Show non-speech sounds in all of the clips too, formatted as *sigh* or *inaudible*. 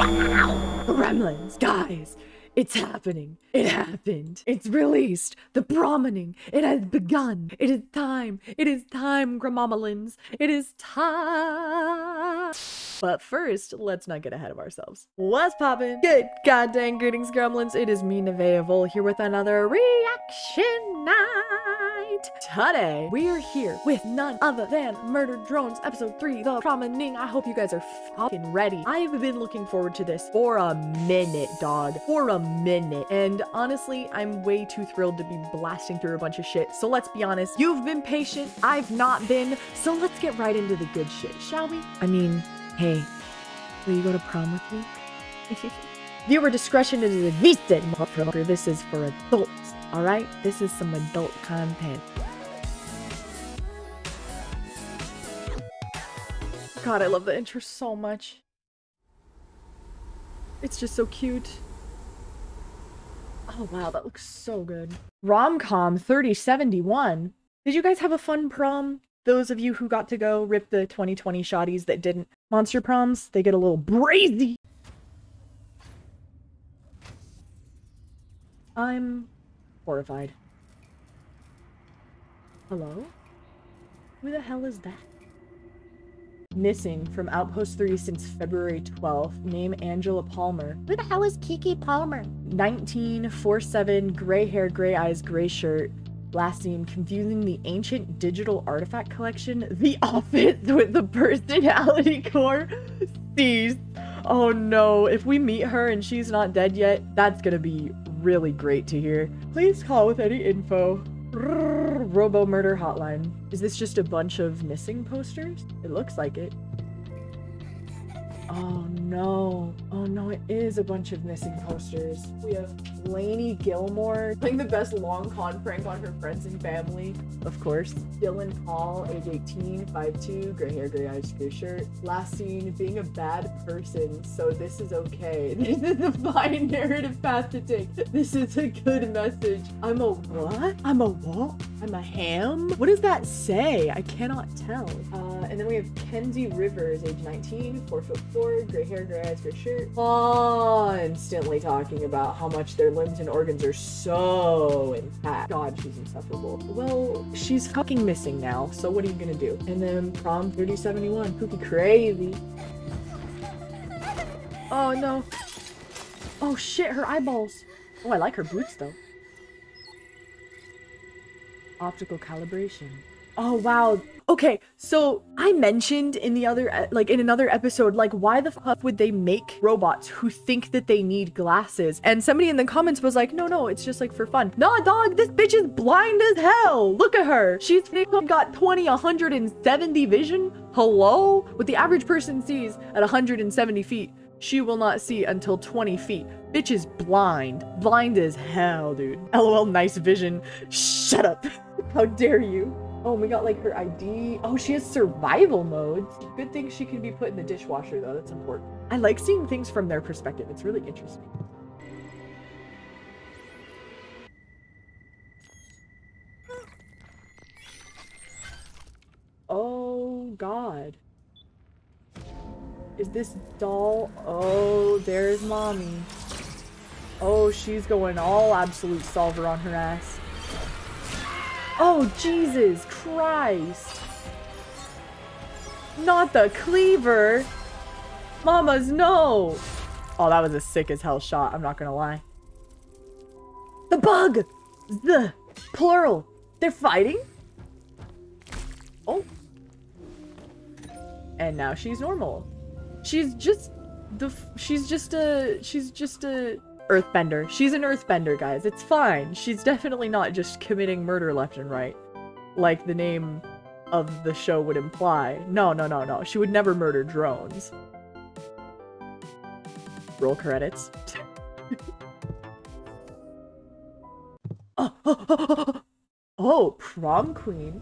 Gremlins, guys, it's happening. It happened. It's released. The promening. It has begun. It is time. It is time, Gramamalins. It is time. But first, let's not get ahead of ourselves. What's poppin'? Good goddamn greetings, Gremlins. It is me, Nevaeh Evol, here with another reaction night. Today, we are here with none other than Murder Drones, Episode 3, The Promening. I hope you guys are fucking ready. I have been looking forward to this for a minute, dog. For a minute. And honestly, I'm way too thrilled to be blasting through a bunch of shit. So let's be honest, you've been patient, I've not been. So let's get right into the good shit, shall we? I mean, hey, will you go to prom with me? *laughs* Viewer discretion is advised, motherfucker. This is for adults, alright? This is some adult content. God, I love the intro so much. It's just so cute. Oh wow, that looks so good. Romcom 3071. Did you guys have a fun prom? Those of you who got to go rip the 2020 shotties that didn't. Monster proms, they get a little brazy. I'm horrified. Hello? Who the hell is that? Missing from Outpost 3 since February 12th. Name Angela Palmer. Who the hell is Keke Palmer? 1947, gray hair, gray eyes, gray shirt. Last name, confusing the ancient digital artifact collection, the *laughs* office with the personality *laughs* core. Cease. Oh no, if we meet her and she's not dead yet, that's gonna be really great to hear. Please call with any info. Robo murder hotline. Is this just a bunch of missing posters? It looks like it. Oh no. It is a bunch of missing posters. We have Lainey Gilmore playing the best long con prank on her friends and family. Of course. Dylan Paul, age 18, 5'2, gray hair, gray eyes, gray shirt. Last scene, being a bad person, so this is okay. *laughs* This is a fine narrative path to take. This is a good message. I'm a what? I'm a what? I'm a ham? What does that say? I cannot tell. Uh, and then we have Kenzie Rivers, age 19, 4 foot 4, gray hair, gray eyes, gray shirt. Constantly talking about how much their limbs and organs are so intact. God, she's insufferable. Well, she's fucking missing now, so what are you gonna do? And then prom 3071, Pookie crazy. Oh no. Oh shit, her eyeballs. Oh, I like her boots though. Optical calibration. Oh wow. Okay, so I mentioned in the other, like in another episode, like why the fuck would they make robots who think that they need glasses? And somebody in the comments was like, no, no, it's just like for fun. Nah, dog, this bitch is blind as hell. Look at her. She's got 20, 170 vision. Hello? What the average person sees at 170 feet, she will not see until 20 feet. Bitch is blind. Blind as hell, dude. LOL, nice vision. Shut up. *laughs* How dare you? Oh, we got like her ID. Oh, she has survival modes. Good thing she can be put in the dishwasher though. That's important. I like seeing things from their perspective. It's really interesting. Oh God. Is this doll? Oh, there's mommy. Oh, she's going all absolute solver on her ass. Oh, Jesus Christ. Not the cleaver. Mamas, no. Oh, that was a sick as hell shot. I'm not gonna lie. The bug. The plural. They're fighting. Oh. And now she's normal. She's just the. She's just a. She's just a earthbender. She's an earthbender, guys. It's fine. She's definitely not just committing murder left and right, like the name of the show would imply. No, no, no, no. She would never murder drones. Roll credits. *laughs* oh, *laughs* oh, prom queen.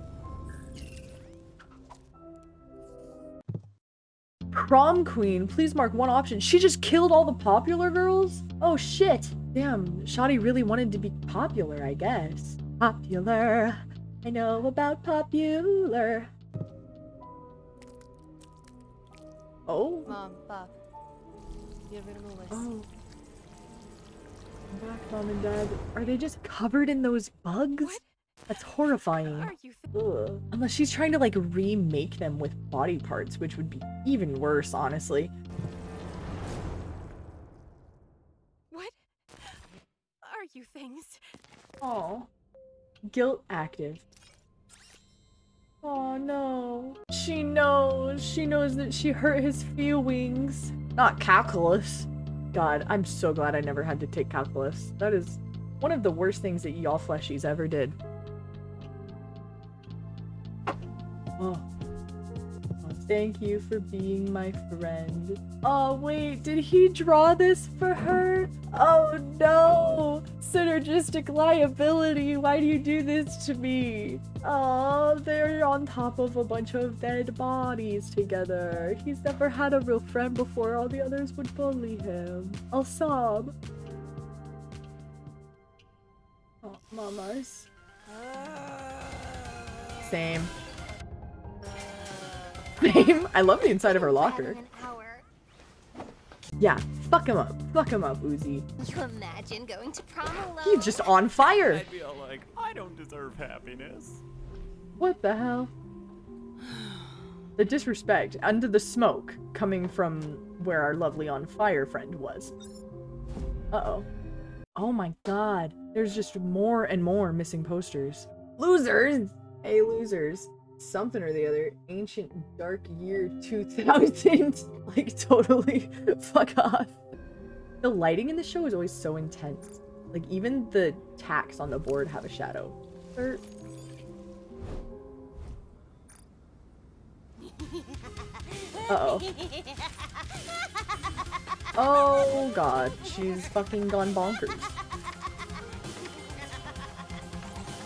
Prom queen, please mark one option. She just killed all the popular girls? Oh shit. Damn, Shotty really wanted to be popular, I guess. Popular. I know about popular. Oh, Mom, Pop. Oh. Come back, mom and dad. Are they just covered in those bugs? What? That's horrifying. Are you Ugh. Unless she's trying to like remake them with body parts, which would be even worse, honestly. What are you things? Oh. Guilt active. Oh no. She knows. She knows that she hurt his feelings. Not calculus. God, I'm so glad I never had to take calculus. That is one of the worst things that y'all fleshies ever did. Oh. Oh, Thank you for being my friend. Oh, wait, did he draw this for her? Oh no! Synergistic liability, why do you do this to me? Oh, they're on top of a bunch of dead bodies together. He's never had a real friend before, all the others would bully him. I'll sob. Oh, mamas. Same. Same. I love the inside of her locker. Yeah, fuck him up. Fuck him up, Uzi. You imagine going to prom alone? He's just on fire. I feel like I don't deserve happiness. What the hell? The disrespect under the smoke coming from where our lovely on fire friend was. Uh-oh. Oh my god. There's just more and more missing posters. Losers! Hey, losers. Something or the other. Ancient Dark Year 2000. *laughs* like, totally. *laughs* Fuck off. The lighting in the show is always so intense. Like, even the tacks on the board have a shadow. They're er. *laughs* Uh-oh. Oh god, she's fucking gone bonkers.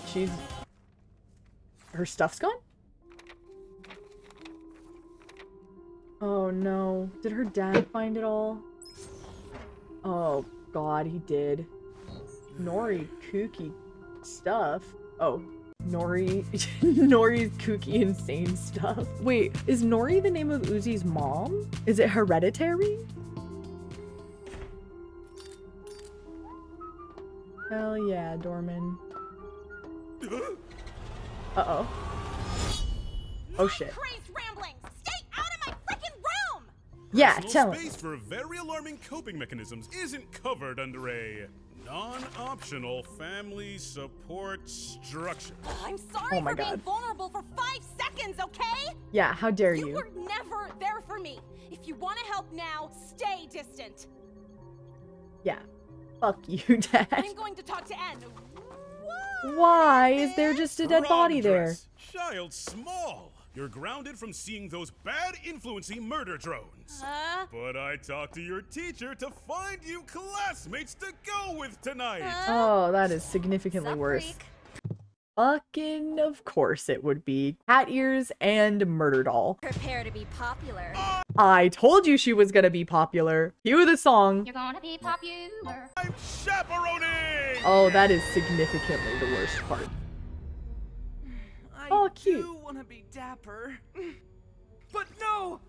She's... Her stuff's gone? Oh no. Did her dad find it all? Oh god, he did. Nori kooky stuff. Oh, Nori, *laughs* Nori's kooky insane stuff. Wait, is Nori the name of Uzi's mom? Is it hereditary? Hell yeah, Doorman. *gasps* Uh-oh. Oh shit. Yeah, Personal tell him. space for very alarming coping mechanisms isn't covered under a non-optional family support structure. Oh, I'm sorry Oh my for being vulnerable for five seconds, okay? Yeah, how dare You you? were never there for me. If you want to help now, stay distant. Yeah. Fuck *laughs* you, Dad. I'm going to talk to N. Why is there just a dead body there? Child small. You're grounded from seeing those bad influencing murder drones. Uh, But I talked to your teacher to find you classmates to go with tonight. Oh, that is significantly worse. freak? Fucking of course it would be. Cat ears and murder doll. Prepare to be popular. I told you she was gonna be popular. Cue the song. You're gonna be popular. I'm chaperoning. Oh, that is significantly the worst part. I Oh, cute. do want to be dapper. But no!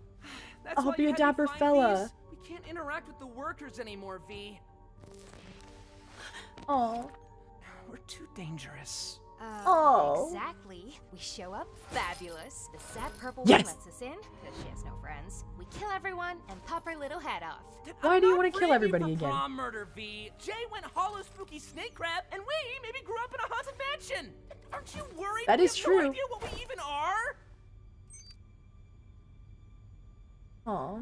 That's I'll why be a dapper fella. these. We can't interact with the workers anymore, V. Oh. We're too dangerous. Uh, Oh. Exactly. We show up fabulous. The sad purple Yes. one lets us in because she has no friends. We kill everyone and pop her little head off. Why I'm do you wanna kill everybody again? Prom murder, V. Jay went hollow spooky snake crab, and we Aren't you worried? That is true. No what we even are. Aw.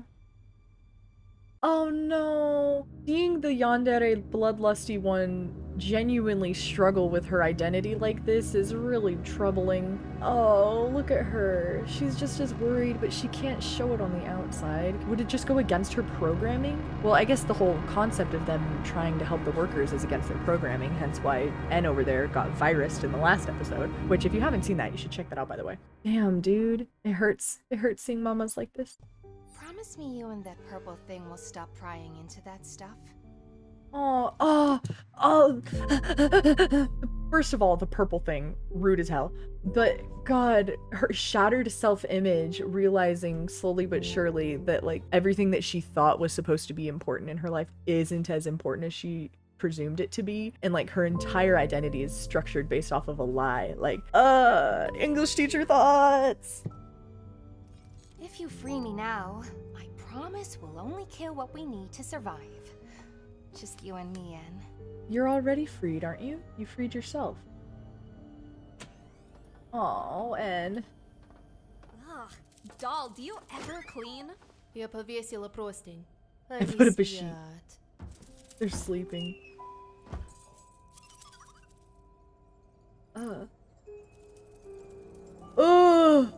Oh no. Seeing the yandere bloodlusty one genuinely struggle with her identity like this is really troubling. Oh, look at her. She's just as worried, but she can't show it on the outside. Would it just go against her programming? Well, I guess the whole concept of them trying to help the workers is against their programming, hence why N over there got virused in the last episode. Which, if you haven't seen that, you should check that out, by the way. Damn, dude. It hurts. It hurts seeing mamas like this. Promise me you and that purple thing will stop prying into that stuff. Oh, oh, oh. First of all, the purple thing, rude as hell. But God, her shattered self image, realizing slowly but surely that like everything that she thought was supposed to be important in her life isn't as important as she presumed it to be and like her entire identity is structured based off of a lie like uh english teacher thoughts If you free me now, I promise we'll only kill what we need to survive. Just you and me, Anne. you're already freed aren't you you freed yourself oh and Ugh. Doll, do you ever clean? Я повесила простынь. I Они put up a sheet. спят. they're sleeping uh oh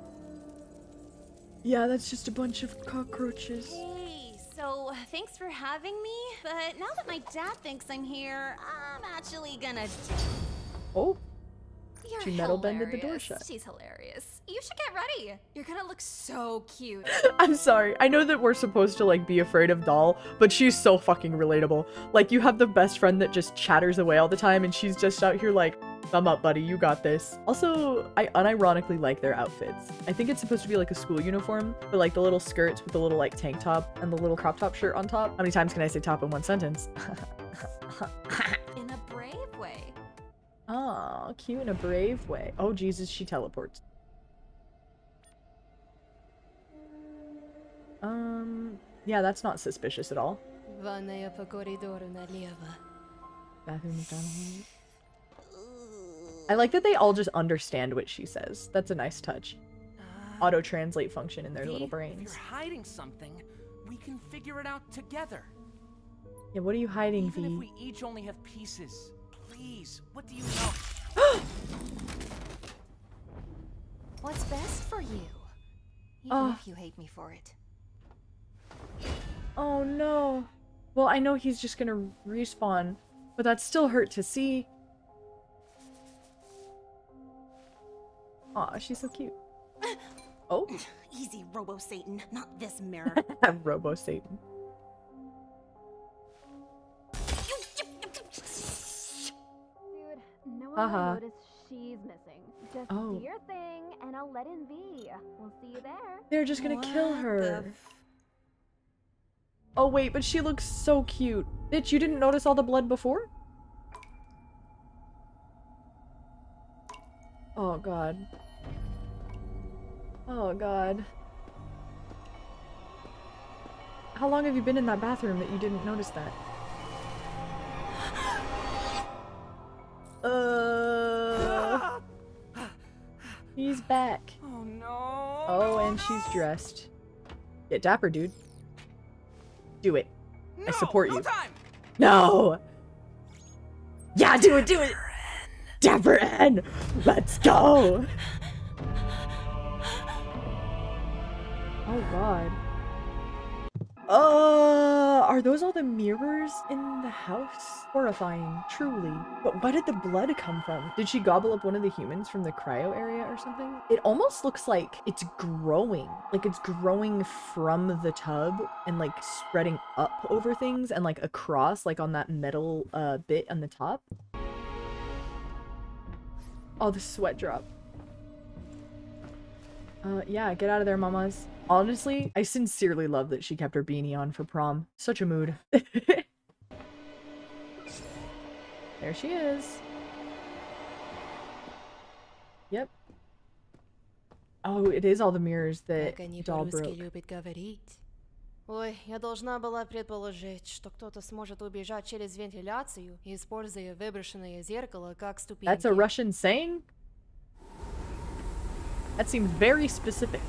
yeah that's just a bunch of cockroaches Hey, so thanks for having me, but now that my dad thinks I'm here, I'm actually gonna. oh You're She metal bended the door shut. She's hilarious. You should get ready. You're gonna look so cute. *laughs* I'm sorry. I know that we're supposed to like be afraid of Doll, but she's so fucking relatable. Like you have the best friend that just chatters away all the time and she's just out here like, thumb up, buddy, you got this. Also, I unironically like their outfits. I think it's supposed to be like a school uniform, but like the little skirts with the little like tank top and the little crop top shirt on top. How many times can I say top in one sentence? *laughs* *laughs* Oh, cute in a brave way. Oh Jesus, she teleports. Um, yeah, that's not suspicious at all. Ванная по коридору налево. Bathroom is down the hall. I like that they all just understand what she says. That's a nice touch. Auto translate function in their V, little If brains. you're hiding something, we can figure it out together. Yeah, what are you hiding, Even if V? we each only have pieces. Please, what do you know? *gasps* What's best for you? Even Oh. if you hate me for it. Oh no. Well, I know he's just gonna respawn, but that's still hurt to see. Aw, she's so cute. *gasps* Oh, Easy, Robo Satan, not this *laughs* mirror. Robo Satan. No one Haha. will notice she's missing. Just Oh. do your thing, and I'll let in V. We'll see you there. They're just gonna kill What the her. f- Oh wait, but she looks so cute. Bitch, you didn't notice all the blood before? Oh god. Oh god. How long have you been in that bathroom that you didn't notice that? Uh, he's back. Oh no. Oh, and she's dressed. Get dapper, dude. Do it. I support no you. Time. No! Yeah, do it, do it! Dapper N! Let's go! Oh god. Uh, are those all the mirrors in the house? Horrifying, truly. But where did the blood come from? Did she gobble up one of the humans from the cryo area or something? It almost looks like it's growing. Like it's growing from the tub and like spreading up over things and like across, like on that metal uh bit on the top. Oh, the sweat drop. Uh, yeah, get out of there, mamas. Honestly, I sincerely love that she kept her beanie on for prom. Such a mood. *laughs* there she is. Yep. Oh, it is all the mirrors that Как они doll по-русски broke. любят говорить. Ой, я должна была предположить, что кто-то сможет убежать через вентиляцию, используя выброшенное зеркало как ступеньки. That's a Russian saying? That seems very specific.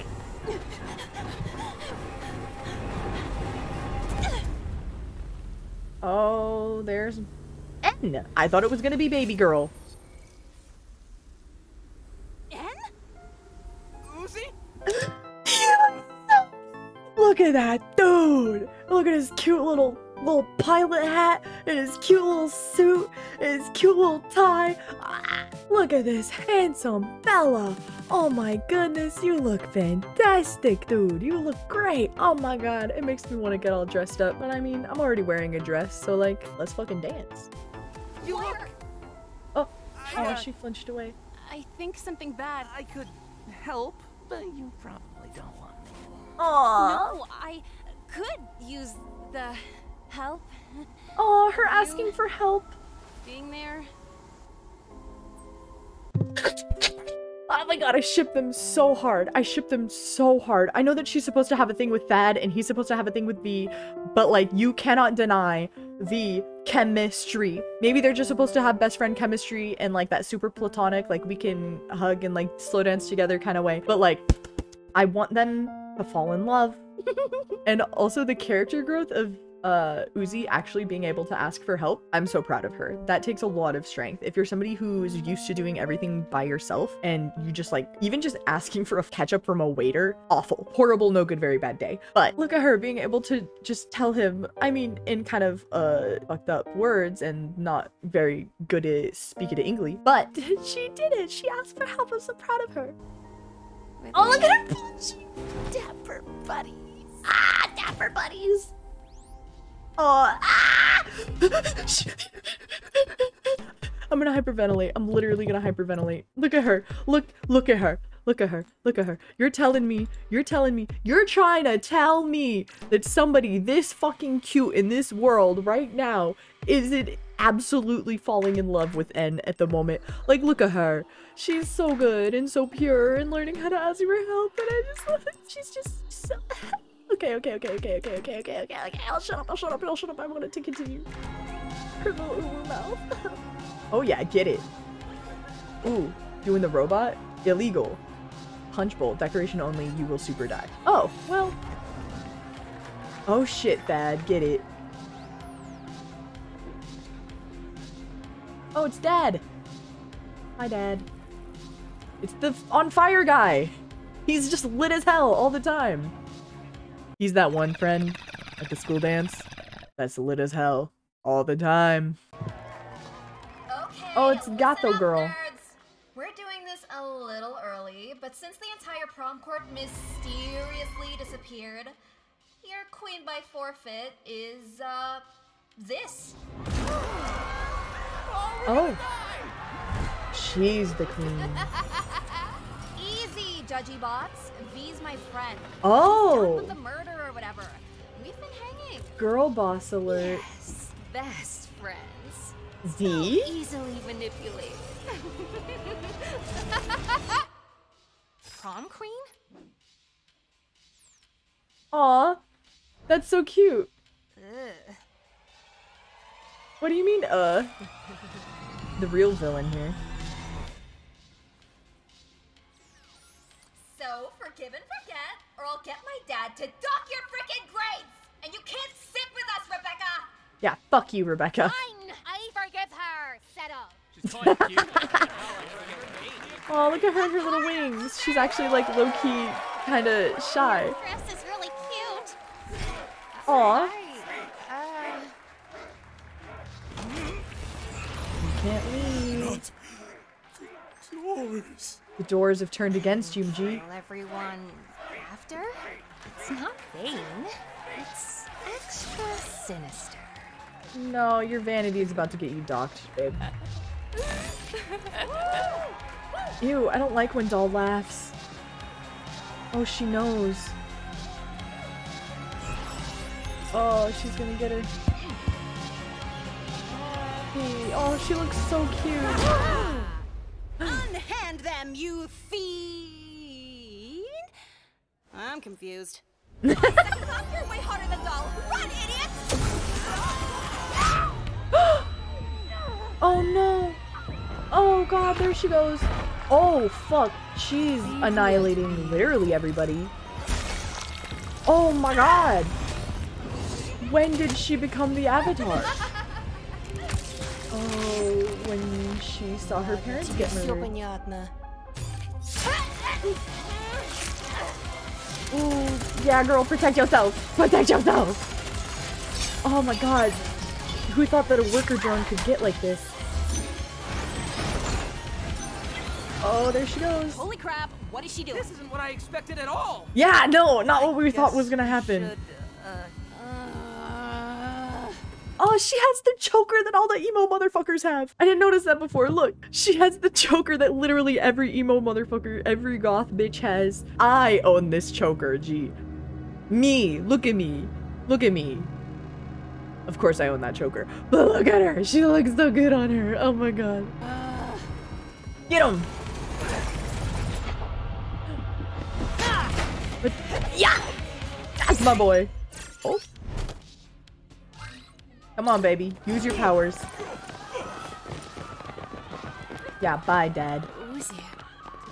Oh, there's N. I thought it was gonna be baby girl. N? Uzi? *gasps* Look at that dude! Look at his cute little little pilot hat and his cute little suit and his cute little tie. Ah, look at this handsome fella. Oh my goodness, you look fantastic, dude. You look great. Oh my god, it makes me want to get all dressed up. But I mean, I'm already wearing a dress, so like, let's fucking dance. You look. Oh. Oh, she flinched away. I think something bad. I could help, but you probably don't want me. Aww. No, I could use the help. Oh, her asking for help. Being there. Oh my god, I ship them so hard. I ship them so hard. I know that she's supposed to have a thing with Thad and he's supposed to have a thing with V, but like you cannot deny the chemistry. Maybe they're just supposed to have best friend chemistry and like that super platonic, like we can hug and like slow dance together kind of way. But like, I want them to fall in love. *laughs* and also the character growth of uh Uzi actually being able to ask for help. I'm so proud of her. That takes a lot of strength. If you're somebody who's used to doing everything by yourself and you just like even just asking for a ketchup from a waiter, awful. Horrible, no good, very bad day. But look at her being able to just tell him, I mean, in kind of uh fucked up words and not very good at speaking to English, but *laughs* she did it. She asked for help. I'm so proud of her. With Oh, look at her peachy dapper buddies. Ah, dapper buddies. Oh, ah! *laughs* I'm gonna hyperventilate. I'm literally gonna hyperventilate. Look at her. Look, look at her. Look at her. Look at her. You're telling me, you're telling me, you're trying to tell me that somebody this fucking cute in this world right now isn't absolutely falling in love with N at the moment. Like, look at her. She's so good and so pure and learning how to ask for help. And I just, *laughs* she's just so. *laughs* Okay, okay, okay, okay, okay, okay, okay, okay, okay. I'll shut up, I'll shut up, I'll shut up. I wanted to continue. Her little uwu mouth. *laughs* oh yeah, I get it. Ooh, doing the robot? Illegal. Punch bowl, decoration only, you will super die. Oh, well. Oh shit, Thad, get it. Oh, it's Dad. Hi, Dad. It's the on fire guy. He's just lit as hell all the time. He's that one friend at the school dance that's lit as hell all the time. Okay. Oh, it's listen Gato up, Girl. nerds. We're doing this a little early, but since the entire prom court mysteriously disappeared, your queen by forfeit is, uh, this. Oh. *gasps* She's the queen. *laughs* Judgy bots. V's my friend. Oh. with the murder or whatever. We've been hanging. Girl boss alert. Yes, best friends. V? Easily manipulated. *laughs* Prom queen? Aw. That's so cute. Ugh. What do you mean, uh? The real villain here. Forgive and forget, or I'll get my dad to dock your frickin' grades! And you can't sit with us, Rebecca! Yeah, fuck you, Rebecca. Fine, I forgive her. Settle. She's quite cute. *laughs* Oh, look at her and her little wings. She's actually like low key, kind of shy. Dress is really cute. Aw. Uh, You can't leave. Not doors. The doors have turned against you, G. Will everyone after? It's not vain. It's extra sinister. No, your vanity is about to get you docked, babe. *laughs* Ew, I don't like when doll laughs. Oh, she knows. Oh, she's gonna get her. Hey, Oh, she looks so cute. *laughs* Unhand them, you fiend! I'm confused. *laughs* You're way than doll! Run, idiot! *gasps* Oh no! Oh god, there she goes. Oh fuck, she's annihilating literally everybody. Oh my god! When did she become the avatar? Oh, when she saw her parents get murdered. Ooh, yeah, girl, protect yourself. Protect yourself. Oh my god. Who thought that a worker drone could get like this? Oh, there she goes. Holy crap, what is she doing? This isn't what I expected at all. Yeah, no, not I what we thought was gonna happen. Should, uh, Oh, she has the choker that all the emo motherfuckers have. I didn't notice that before. Look, she has the choker that literally every emo motherfucker, every goth bitch has. I own this choker, gee. Me, look at me. Look at me. Of course I own that choker. But look at her. She looks so good on her. Oh my god. Get him. But, yeah! That's my boy. Oh. Come on, baby. Use your powers. Yeah, bye, dad. Узи,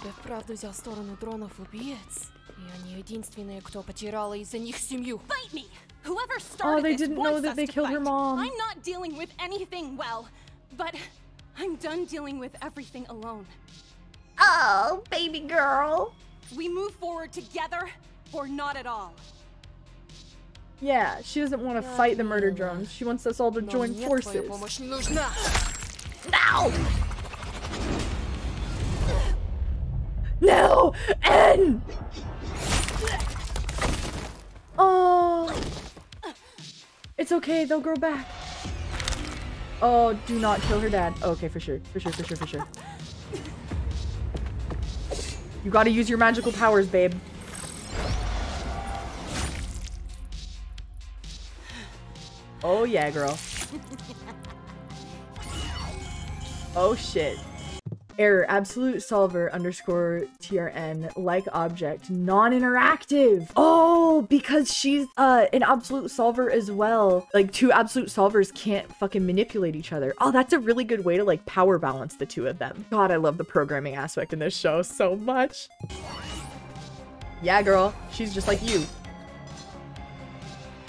тебя вправду взял сторону дронов-убиец? И они единственные, кто потеряла из-за них семью. Fight me! Whoever started they this didn't know wants that us they to killed her fight. mom. I'm not dealing with anything well, but I'm done dealing with everything alone. Oh, baby girl. We move forward together or not at all. Yeah, she doesn't want to fight the murder drones. She wants us all to join forces. No! No! N! Oh! It's okay, they'll grow back. Oh, do not kill her dad. Oh, okay, for sure, for sure, for sure, for sure. You gotta use your magical powers, babe. Oh yeah, girl. Oh shit. Error, absolute solver underscore trn, like object, non-interactive. Oh, because she's uh an absolute solver as well. Like two absolute solvers can't fucking manipulate each other. Oh, that's a really good way to like power balance the two of them. God, I love the programming aspect in this show so much. Yeah, girl, she's just like you.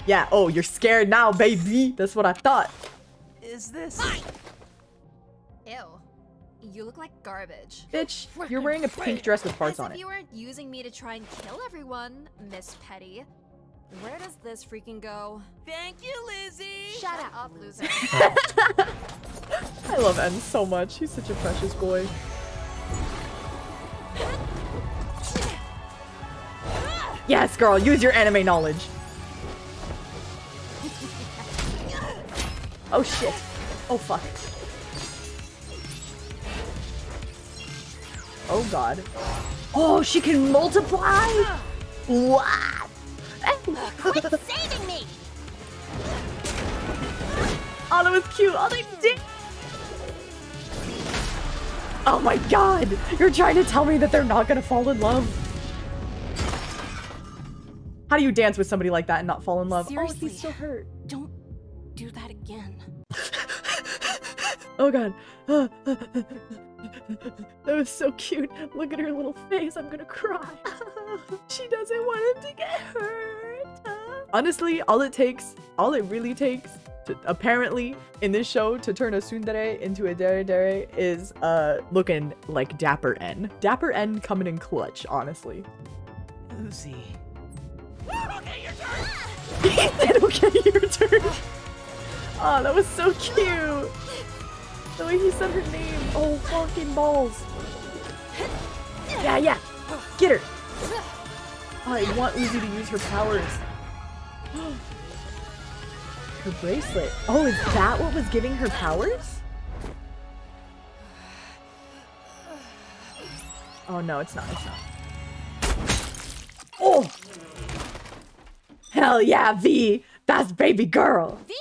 Yeah, oh, you're scared now, baby. That's what I thought. Is this? Ew. You look like garbage. Bitch, you're wearing a pink dress with hearts As on if it. you weren't using me to try and kill everyone, Miss Petty. Where does this freaking go? Thank you, Lizzy. Shut up, loser. *laughs* *laughs* I love N so much. He's such a precious boy. *laughs* Yes, girl, use your anime knowledge. Oh shit. Oh fuck. Oh god. Oh, she can multiply? What? Quit saving me! Oh, that was cute. Oh, they did. Oh my god. You're trying to tell me that they're not gonna fall in love. How do you dance with somebody like that and not fall in love? Seriously. Oh, he's still hurt. Don't do that again. *laughs* Oh god. *laughs* that was so cute. Look at her little face. I'm gonna cry. *laughs* she doesn't want him to get hurt. Honestly, all it takes, all it really takes, to, apparently in this show to turn a tsundere into a dere dere is uh looking like Dapper N. Dapper N coming in clutch, honestly. Uzi. he said, okay, your turn. *laughs* Oh, that was so cute. The way he said her name. Oh, fucking balls. Yeah, yeah. Get her. I want Uzi to use her powers. Her bracelet. Oh, is that what was giving her powers? Oh, no, it's not. It's not. Oh! Hell yeah, V! That's baby girl! V,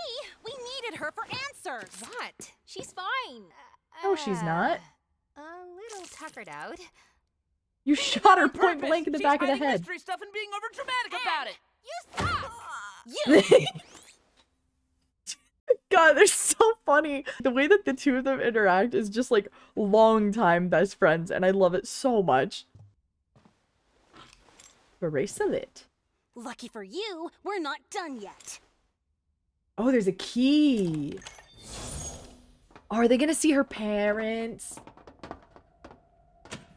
we needed her for answers. What? She's fine. No, she's uh, not. A little tuckered out. You shot her point purpose. blank in the She's back of the hiding head. mystery stuff and being over dramatic about it. You suck! You! *laughs* God, they're so funny. The way that the two of them interact is just like long-time best friends, and I love it so much. Bracelet. Lucky for you, we're not done yet. Oh, there's a key. Are they gonna see her parents?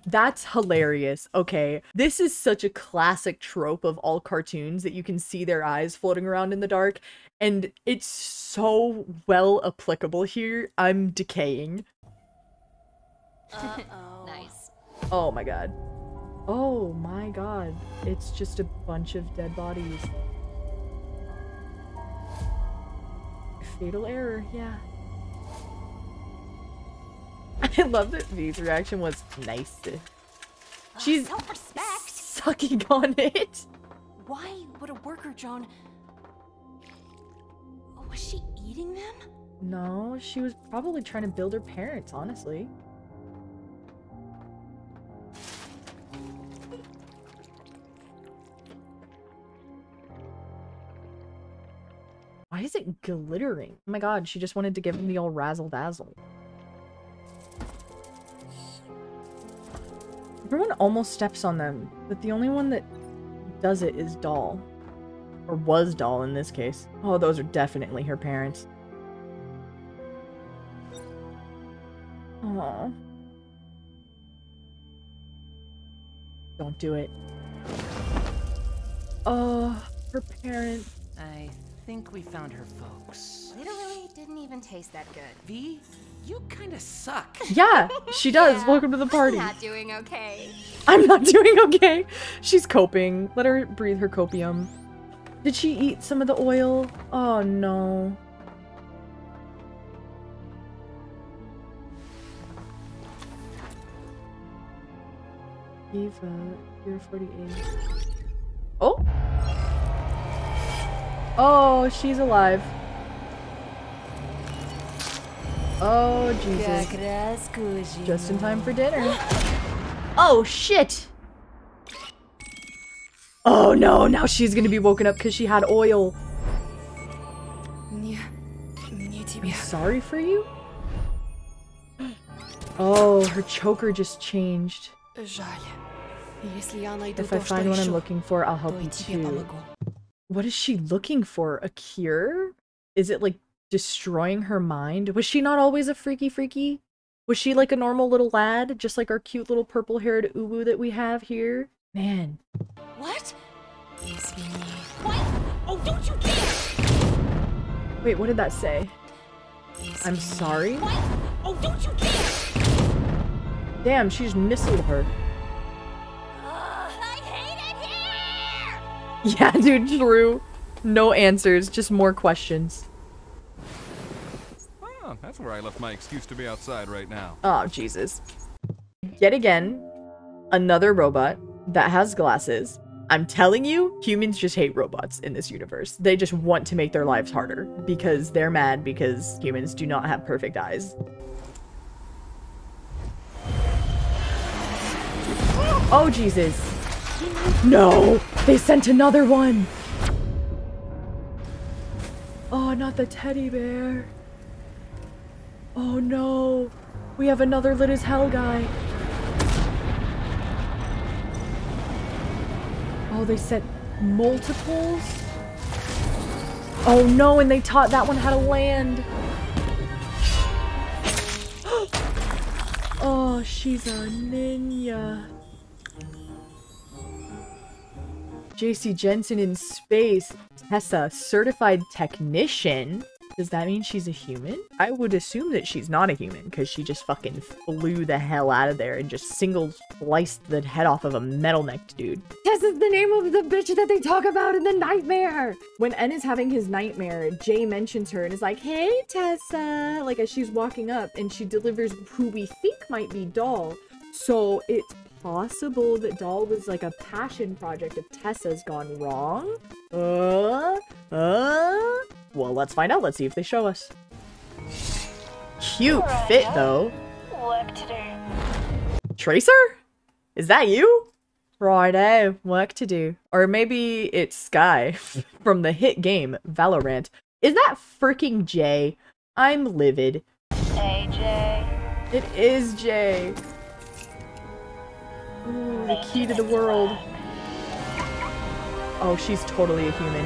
That's hilarious. Okay, this is such a classic trope of all cartoons that you can see their eyes floating around in the dark, and it's so well applicable here. I'm decaying. *laughs* Uh-oh. nice. Oh my god. Oh my god. It's just a bunch of dead bodies. Fatal error, yeah. *laughs* I love that V's reaction was nice. Uh, She's Self-respect. sucking *laughs* on it. Why would a worker drone... Was she eating them? No, she was probably trying to build her parents, honestly. Why is it glittering? Oh my god, she just wanted to give him the old razzle dazzle. Everyone almost steps on them, but the only one that does it is Doll. Or was Doll in this case. Oh, those are definitely her parents. Aww. Don't do it. Oh, her parents. I think we found her folks. Literally didn't even taste that good. V, you kinda suck. *laughs* Yeah, she does. Yeah, Welcome to the party. I'm not doing okay. I'm not doing okay. She's coping. Let her breathe her copium. Did she eat some of the oil? Oh no. Eva, you're 48. Oh! Oh, she's alive. Oh, Jesus. Just in time for dinner. *gasps* Oh, shit! Oh no, now she's gonna be woken up because she had oil. I'm sorry for you? *gasps* Oh, her choker just changed. If I find what I'm looking for, I'll help you too. What is she looking for? A cure? Is it like destroying her mind? Was she not always a freaky freaky? Was she like a normal little lad, just like our cute little purple haired uwu that we have here? Man. What? What? Oh, don't you dare! Wait, what did that say? I'm sorry? What? Oh, don't you dare! Damn, she just missiled her. *laughs* Yeah, dude, true. No answers, just more questions. Oh, that's where I left my excuse to be outside right now. Oh, Jesus. Yet again, another robot that has glasses. I'm telling you, humans just hate robots in this universe. They just want to make their lives harder because they're mad because humans do not have perfect eyes. Oh, Jesus. No! They sent another one! Oh, not the teddy bear. Oh no. We have another lit as hell guy. Oh, they sent multiples? Oh no, and they taught that one how to land. *gasps* oh, she's a ninja. JC Jenson in space. Tessa, certified technician. Does that mean she's a human? I would assume that she's not a human because she just fucking flew the hell out of there and just single sliced the head off of a metal necked dude. Tessa's the name of the bitch that they talk about in the nightmare. When N is having his nightmare, Jay mentions her and is like, hey, Tessa. Like as she's walking up and she delivers who we think might be Doll. So it's possible that Doll was like a passion project if Tessa's gone wrong? Uh? Uh? Well, let's find out. Let's see if they show us. Cute fit, though. Work to do. Tracer? Is that you? Righto, work to do. Or maybe it's Sky *laughs* from the hit game Valorant. Is that freaking Jay? I'm livid. Hey, Jay. It is Jay. Ooh, the key to the world. Oh, she's totally a human.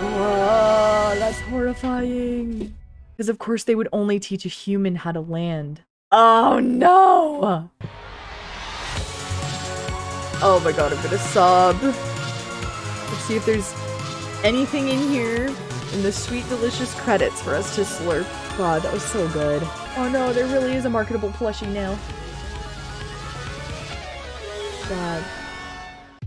Whoa, that's horrifying. Because of course they would only teach a human how to land. Oh no! Oh my god, I'm gonna sob. Let's see if there's anything in here in the sweet delicious credits for us to slurp. God, that was so good. Oh no, there really is a marketable plushie now. God.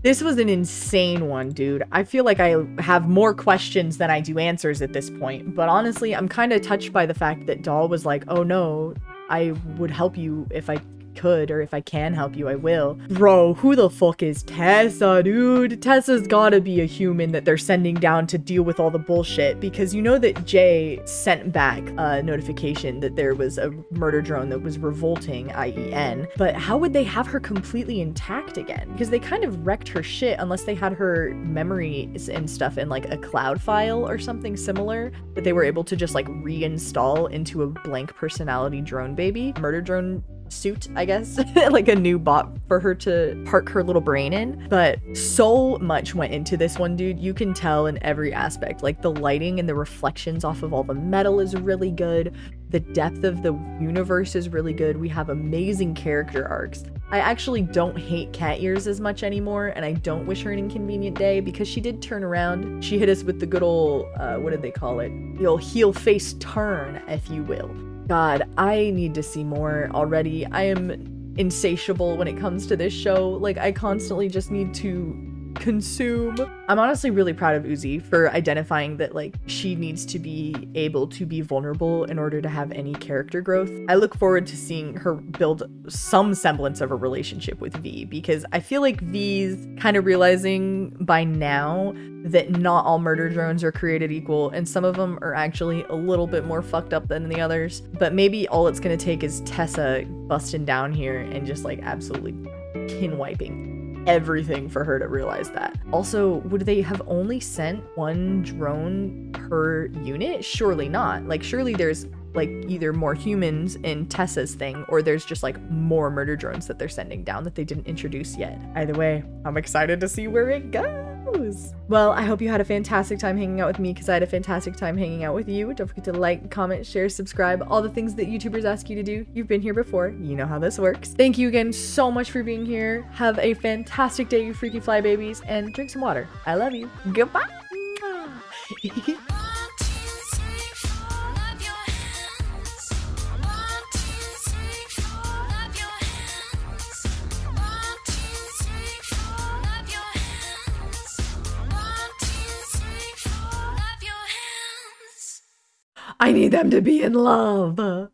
This was an insane one, dude. I feel like I have more questions than I do answers at this point. But honestly, I'm kind of touched by the fact that Doll was like, oh no, I would help you if I could, or if I can help you, I will. Bro, who the fuck is Tessa, dude? Tessa's gotta be a human that they're sending down to deal with all the bullshit because you know that Jay sent back a notification that there was a murder drone that was revolting, i.e. N, but how would they have her completely intact again? Because they kind of wrecked her shit unless they had her memories and stuff in like a cloud file or something similar that they were able to just like reinstall into a blank personality drone baby, murder drone suit, I guess, *laughs* like a new bot for her to park her little brain in. But so much went into this one, dude. You can tell in every aspect. Like the lighting and the reflections off of all the metal is really good. The depth of the universe is really good. We have amazing character arcs. I actually don't hate Cat Ears as much anymore, and I don't wish her an inconvenient day because she did turn around. She hit us with the good old, uh, what did they call it? The old heel face turn, if you will. God, I need to see more already. I am insatiable when it comes to this show. Like, I constantly just need to consume. I'm honestly really proud of Uzi for identifying that like she needs to be able to be vulnerable in order to have any character growth. I look forward to seeing her build some semblance of a relationship with V because I feel like V's kind of realizing by now that not all murder drones are created equal and some of them are actually a little bit more fucked up than the others. But maybe all it's going to take is Tessa busting down here and just like absolutely kin wiping everything for her to realize that. Also, would they have only sent one drone per unit? Surely not. Like, surely there's like either more humans in Tessa's thing or there's just like more murder drones that they're sending down that they didn't introduce yet. Either way, I'm excited to see where it goes. Well, I hope you had a fantastic time hanging out with me because I had a fantastic time hanging out with you. Don't forget to like, comment, share, subscribe, all the things that YouTubers ask you to do. You've been here before. You know how this works. Thank you again so much for being here. Have a fantastic day, you freaky fly babies, and drink some water. I love you. Goodbye. *laughs* I need them to be in love.